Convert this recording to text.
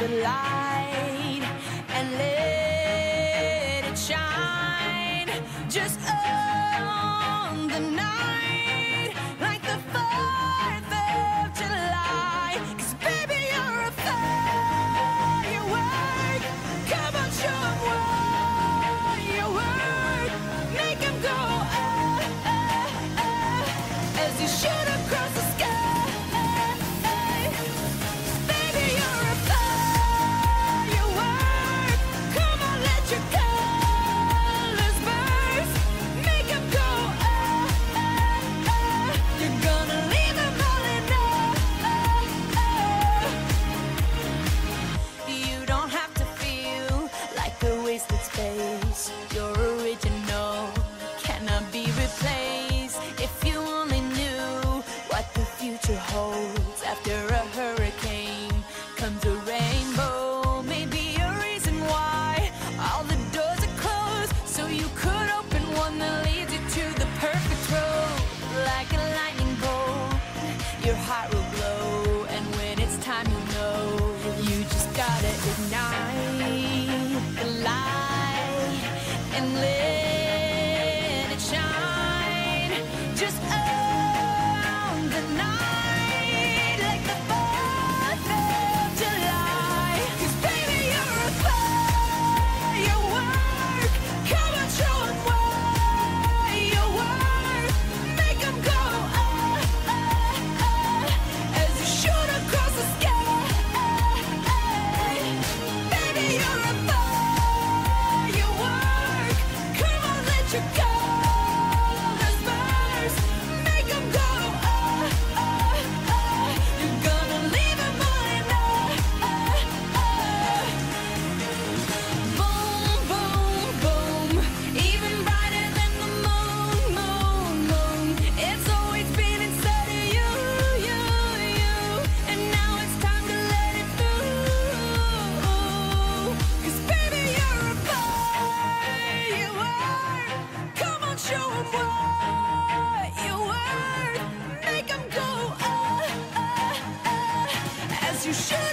the light and let it shine. Just on wasted space. You're original, cannot be replaced. If you only knew what the future holds after a hurricane comes a rainbow. Maybe a reason why all the doors are closed, so you could open one that leads you to the perfect road. Like a lightning bolt, your heart will glow, and when it's time, you know you just gotta ignite and let it shine. Just you shoot